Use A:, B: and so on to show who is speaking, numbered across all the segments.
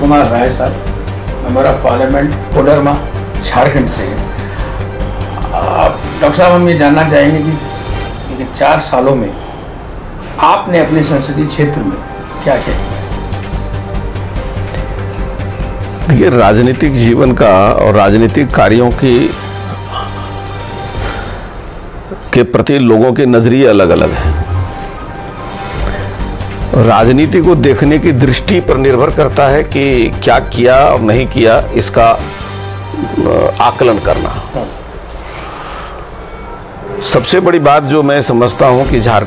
A: कुमार राय साहब पार्लियामेंट कोडरमा झारखंड से आप डॉक्टर साहब, हम ये जानना चाहेंगे कि चार सालों में आपने अपने संसदीय क्षेत्र में क्या किया?
B: देखिए, राजनीतिक जीवन का और राजनीतिक कार्यों की के प्रति लोगों के नज़रिए अलग अलग हैं। राजनीति को देखने की दृष्टि पर निर्भर करता है कि क्या किया और नहीं किया इसका आकलन करना। सबसे बड़ी बात जो मैं समझता हूँ कि झार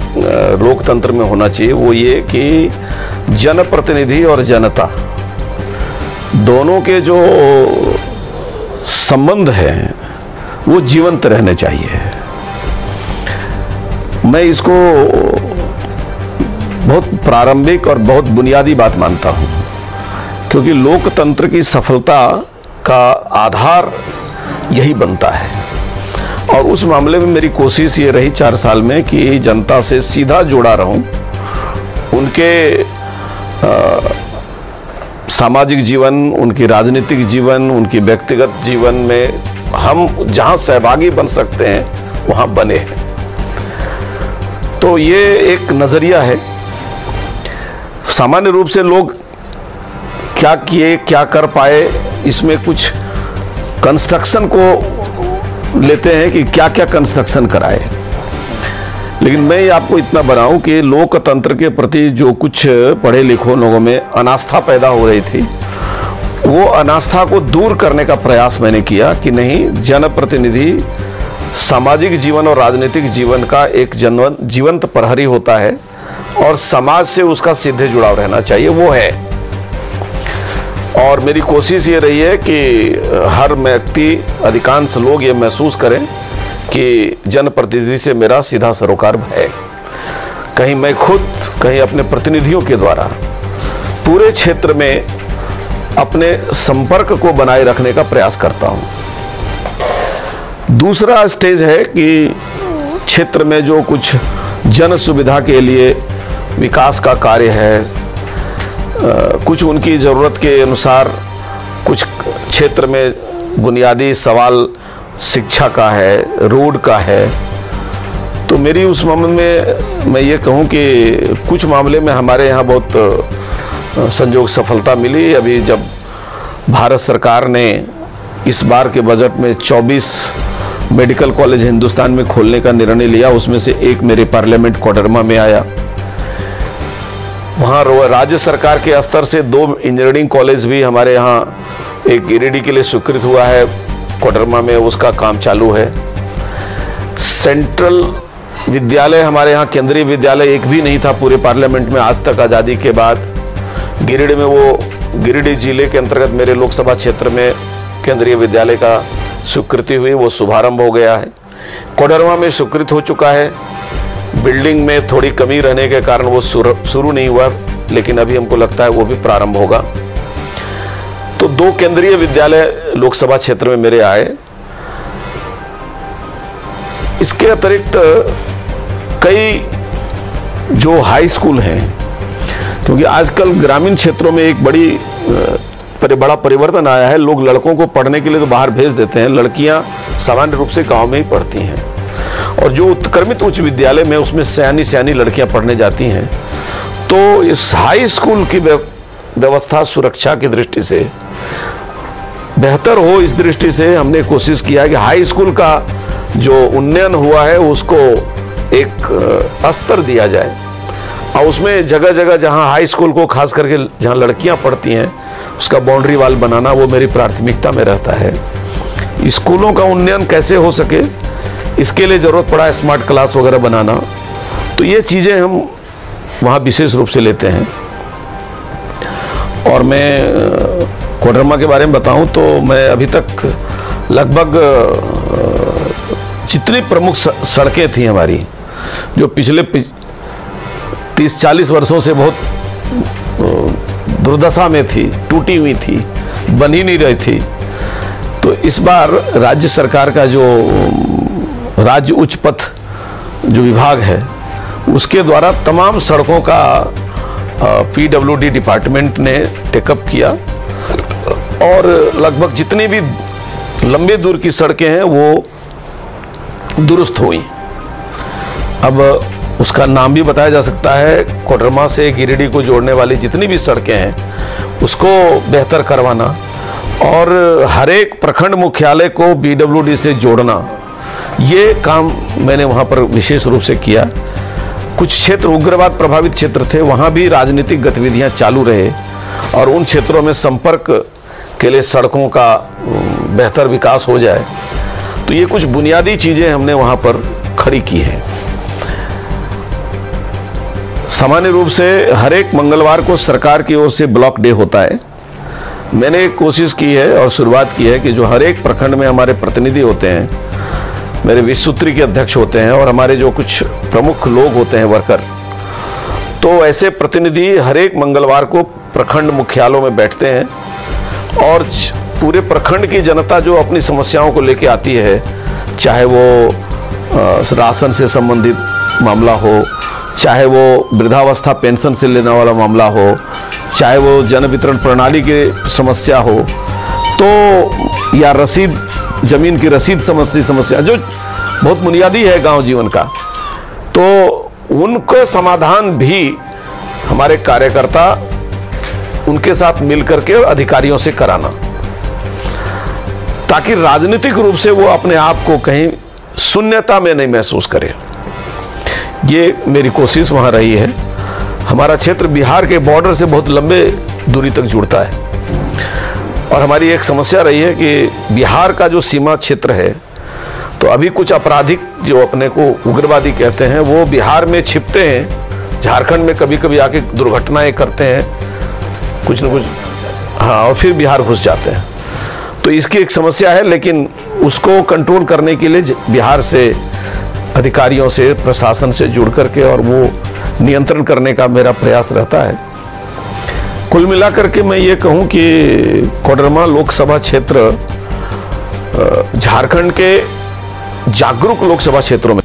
B: लोकतंत्र में होना चाहिए, वो ये कि जनप्रतिनिधि और जनता दोनों के जो संबंध हैं, वो जीवंत रहने चाहिए। मैं इसको बहुत प्रारंभिक और बहुत बुनियादी बात मानता हूँ क्योंकि लोकतंत्र की सफलता का आधार यही बनता है। और उस मामले में मेरी कोशिश ये रही चार साल में कि जनता से सीधा जुड़ा रहूँ। उनके आ, सामाजिक जीवन उनकी राजनीतिक जीवन उनकी व्यक्तिगत जीवन में हम जहाँ सहभागी बन सकते हैं वहाँ बने तो ये एक नज़रिया है। सामान्य रूप से लोग क्या किए, क्या कर पाए, इसमें कुछ कंस्ट्रक्शन को लेते हैं कि क्या क्या कंस्ट्रक्शन कराए। लेकिन मैं आपको इतना बनाऊँ कि लोकतंत्र के प्रति जो कुछ पढ़े लिखो लोगों में अनास्था पैदा हो रही थी, वो अनास्था को दूर करने का प्रयास मैंने किया कि नहीं, जनप्रतिनिधि सामाजिक जीवन और राजनीतिक जीवन का एक जनवन, जीवंत प्रहरी होता है और समाज से उसका सीधे जुड़ाव रहना चाहिए, वो है। और मेरी कोशिश ये रही है कि हर व्यक्ति, अधिकांश लोग ये महसूस करें कि जनप्रतिनिधि से मेरा सीधा सरोकार है। कहीं मैं खुद, कहीं अपने प्रतिनिधियों के द्वारा पूरे क्षेत्र में अपने संपर्क को बनाए रखने का प्रयास करता हूँ। दूसरा स्टेज है कि क्षेत्र में जो कुछ जन सुविधा के लिए विकास का कार्य है कुछ उनकी ज़रूरत के अनुसार कुछ क्षेत्र में बुनियादी सवाल शिक्षा का है, रोड का है। तो मेरी उस मामले में मैं ये कहूँ कि कुछ मामले में हमारे यहाँ बहुत संजोग सफलता मिली। अभी जब भारत सरकार ने इस बार के बजट में 24 मेडिकल कॉलेज हिंदुस्तान में खोलने का निर्णय लिया, उसमें से एक मेरे पार्लियामेंट कोडरमा में आया। वहाँ राज्य सरकार के स्तर से दो इंजीनियरिंग कॉलेज भी हमारे यहाँ एक गिरिडीह के लिए स्वीकृत हुआ है। कोडरमा में उसका काम चालू है। सेंट्रल विद्यालय हमारे यहाँ केंद्रीय विद्यालय एक भी नहीं था पूरे पार्लियामेंट में आज तक आज़ादी के बाद। गिरिडीह में वो गिरिडीह ज़िले के अंतर्गत मेरे लोकसभा क्षेत्र में केंद्रीय विद्यालय का स्वीकृति हुई, वो शुभारंभ हो गया है। कोडरमा में स्वीकृत हो चुका है। बिल्डिंग में थोड़ी कमी रहने के कारण वो शुरू नहीं हुआ, लेकिन अभी हमको लगता है वो भी प्रारंभ होगा। तो दो केंद्रीय विद्यालय लोकसभा क्षेत्र में मेरे आए। इसके अतिरिक्त कई जो हाई स्कूल हैं, क्योंकि आजकल ग्रामीण क्षेत्रों में एक बड़ी परि- बड़ा परिवर्तन आया है। लोग लड़कों को पढ़ने के लिए तो बाहर भेज देते हैं। लड़कियाँ सामान्य रूप से गाँव में ही पढ़ती हैं। और जो उत्क्रमित उच्च विद्यालय में उसमें सयानी सयानी लड़कियाँ पढ़ने जाती हैं तो इस हाई स्कूल की व्यव- व्यवस्था सुरक्षा की दृष्टि से बेहतर हो। इस दृष्टि से हमने कोशिश किया कि हाई स्कूल का जो उन्नयन हुआ है, उसको एक स्तर दिया जाए। और उसमें जगह जगह जहाँ हाई स्कूल को खास करके जहाँ लड़कियाँ पढ़ती हैं उसका बाउंड्री वाल बनाना वो मेरी प्राथमिकता में रहता है। स्कूलों का उन्नयन कैसे हो सके, इसके लिए ज़रूरत पड़ा स्मार्ट क्लास वगैरह बनाना। तो ये चीज़ें हम वहाँ विशेष रूप से लेते हैं। और मैं, कोडरमा के बारे में बताऊँ तो मैं अभी तक लगभग, जितनी प्रमुख सड़कें थी हमारी, जो पिछले तीस चालीस वर्षों से बहुत दुर्दशा में थी, टूटी हुई थी, बन नहीं रही थी। तो इस बार राज्य सरकार का जो राज्य उच्च पथ जो विभाग है, उसके द्वारा तमाम सड़कों का पीडब्ल्यूडी डिपार्टमेंट ने टेकअप किया। और लगभग जितनी भी लंबे दूर की सड़कें हैं, वो दुरुस्त हुई। अब उसका नाम भी बताया जा सकता है, कोडरमा से गिरिडीह को जोड़ने वाली जितनी भी सड़कें हैं, उसको बेहतर करवाना और हर एक प्रखंड मुख्यालय को बीडब्ल्यूडी से जोड़ना, ये काम मैंने वहाँ पर विशेष रूप से किया। कुछ क्षेत्र उग्रवाद प्रभावित क्षेत्र थे, वहाँ भी राजनीतिक गतिविधियाँ चालू रहे और उन क्षेत्रों में संपर्क के लिए सड़कों का बेहतर विकास हो जाए। तो ये कुछ बुनियादी चीज़ें हमने वहाँ पर खड़ी की हैं। सामान्य रूप से हर एक मंगलवार को सरकार की ओर से ब्लॉक डे होता है। मैंने एक कोशिश की है और शुरुआत की है कि जो हर एक प्रखंड में हमारे प्रतिनिधि होते हैं, मेरे विश्वसूत्री के अध्यक्ष होते हैं और हमारे जो कुछ प्रमुख लोग होते हैं, वर्कर तो ऐसे प्रतिनिधि हर एक मंगलवार को प्रखंड मुख्यालयों में बैठते हैं और पूरे प्रखंड की जनता जो अपनी समस्याओं को लेके आती है, चाहे वो राशन से संबंधित मामला हो चाहे वो वृद्धावस्था, पेंशन से लेने वाला मामला हो, चाहे वो जन वितरण प्रणाली की समस्या हो तो या रसीद, ज़मीन की रसीद समस्या समस्या जो बहुत बुनियादी है गाँव जीवन का तो उनको समाधान भी हमारे कार्यकर्ता उनके साथ मिलकर के अधिकारियों से कराना, ताकि राजनीतिक रूप से वो अपने आप को कहीं शून्यता में नहीं महसूस करे। ये मेरी कोशिश वहाँ रही है। हमारा क्षेत्र बिहार के बॉर्डर से बहुत लंबे दूरी तक जुड़ता है। और हमारी एक समस्या रही है कि बिहार का जो सीमा क्षेत्र है तो अभी कुछ आपराधिक जो अपने को उग्रवादी कहते हैं, वो बिहार में छिपते हैं। झारखंड में कभी कभी आके दुर्घटनाएँ करते हैं। कुछ न कुछ हाँ और फिर बिहार घुस जाते हैं। तो इसकी एक समस्या है, लेकिन उसको कंट्रोल करने के लिए बिहार से अधिकारियों से, प्रशासन से जुड़ करके और वो नियंत्रण करने का मेरा प्रयास रहता है। कुल मिलाकर के मैं ये कहूँ कि कोडरमा लोकसभा क्षेत्र झारखंड के जागरूक लोकसभा क्षेत्रों में